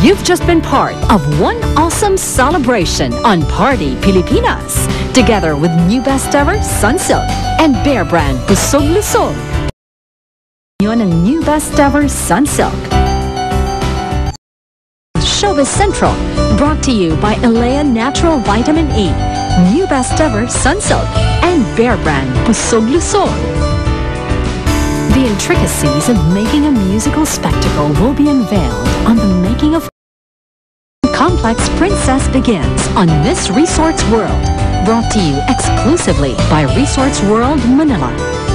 You've just been part of one awesome celebration on Party Pilipinas, together with new best ever Sunsilk and Bear Brand Busog Lusog. Yun ang new best ever Sunsilk. Showbiz Central, brought to you by Elea Natural Vitamin E, new best ever Sunsilk, and Bear Brand Busog Lusog. The intricacies of making a musical spectacle will be unveiled on the making of Complex Princess begins on Miss Resorts World. Brought to you exclusively by Resorts World Manila.